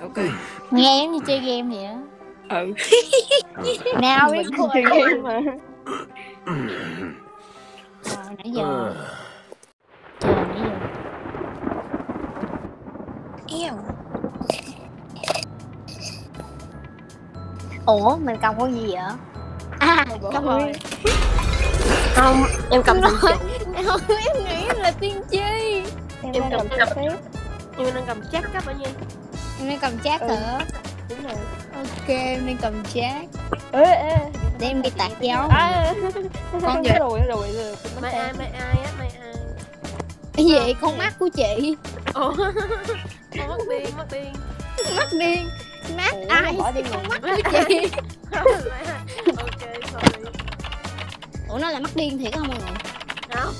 ok. Nghe giống như chơi game vậy đó. Ừ. Nào biết chơi game mà. Trời, nãy giờ. Chờ nãy giờ. Eo ủa mình cầm con gì vậy? À cầm rồi. Không em cầm rồi. em không em nghĩ là tiên tri. Em Em cầm- cầm em đang cầm chắc cấp ở nha em đang cầm chat Ừ. hả đúng rồi. Ok em đang cầm chat. Ê ê. Để em đi tạt dấu. À Con gì? rồi rồi rồi mai ai mai ai á mai ai? Cái gì con mắt của chị. Ồ con mất biên mất biên mắt điên. Mắt Ủa, ai? đi con mắt của chị. Ok sorry. Ủa nó là mắt điên thiệt không mọi người không.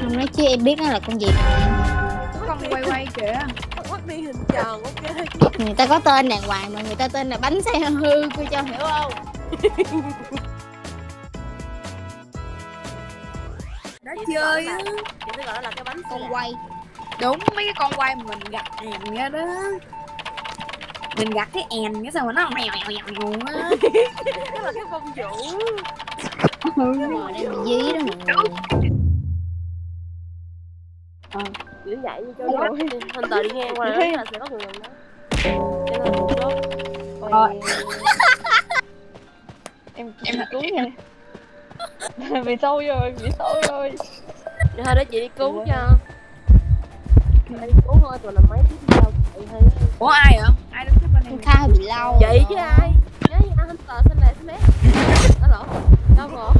Không nói chứ em biết nó là con gì. Con quay quay kìa biên hình tròn ok. Người ta có tên đàng hoàng mà người ta tên là bánh xe hư cô cho hiểu không? Sẽ chơi gọi á nó là- chị sẽ gọi là cái bánh con quay. Đúng mấy cái con quay mình gặp èn nghe đó. Mình gặp cái èn cái sao mà nó mèo mèo mèo á. Đó là cái công chủ ngồi đây bị dí đó mọi người kiểu vậy như cho nó thanh tờ đi ngang qua đó là sẽ có người gần đó cho nên là chốt Ôi. em em cứu nha. Bị sâu rồi bị sâu rồi. Rồi thôi để chị đi cứu cho. Để đi cứu thôi tụi làm máy tiếp theo chị hay ủa ai vậy? Ai đứng phía bên em? Này khai bị lâu chị chứ ai? Nhớ gì anh tờ xanh lè xanh lét đó lỗ. Đâu ngộ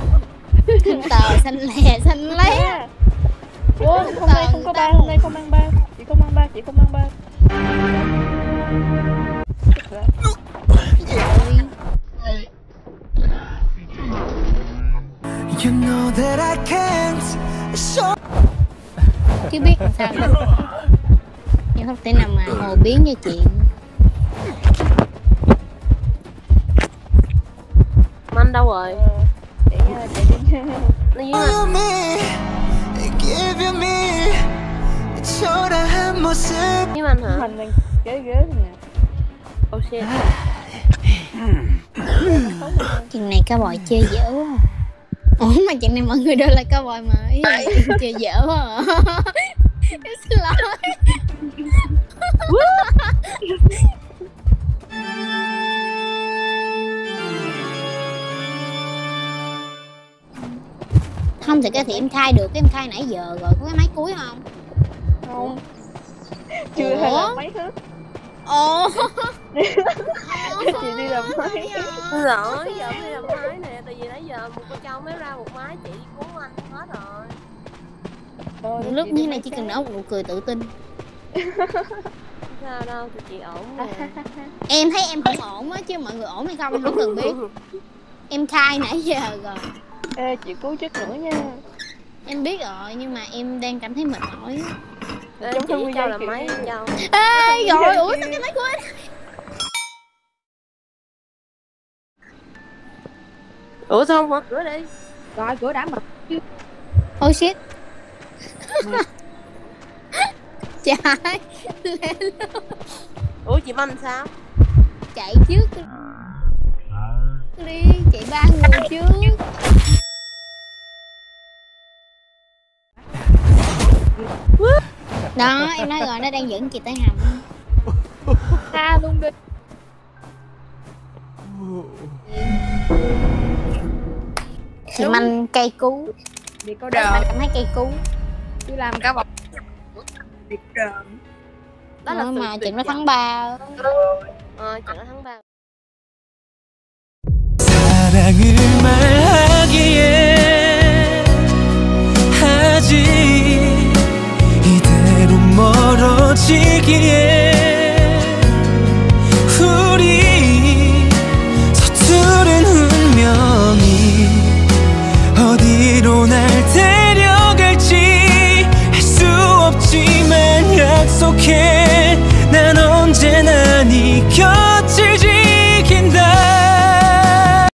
tờ xanh lè xanh lé Ủa, hôm nay không có ba hôm nay không mang ba. Chị không mang ba chị không mang ba. You know that I can't. Show chứ biết làm sao nhưng không thể nào mà hồ biến như chuyện Manh đâu rồi? Ờ, để để đi nó dưới anh hả? Hành đang ghế ghế nè. Oh shit. Chuyện này cá bòi chơi dở quá. À. ủa mà chuyện này mọi người đều là cá bòi mà. Ý là chơi dở quá à. em xin lỗi. Không thì cái thì em khai được. Cái em khai nãy giờ rồi. Có cái máy cuối không? Không chưa hay là mấy thứ? Ồ. Chị đi làm mấy rồi giờ mới làm máy nè? Tại vì nãy giờ một cô châu mới ra một máy chị đi cứu anh hết rồi. Thôi, lúc như đi này chỉ cần nở một nụ cười tự tin. Sao đâu tụi chị ổn nè. Em thấy em không ổn á chứ mọi người ổn hay không em không cần biết. Em khai nãy giờ rồi. Ê chị cứu chút nữa nha. Em biết rồi nhưng mà em đang cảm thấy mệt mỏi Với gian châu làm kiểu máy châu ê rồi ủa sao cái máy của anh? Ủa sao không mở cửa đi. Rồi cửa đã mở oh shit. Chạy lên ủa chị manh sao? Chạy trước. Đi chạy ba người trước đó em nói rồi nó đang dẫn chị tới hầm. Ra luôn đi. Chị manh cây cú. Đi có mình đờ cảm thấy cây cú. Chứ làm cá bọc đi có đờ đó là mà chuyện nó thắng ba. Ờ trận nó thắng ba 행복해 난 언제나 네 곁에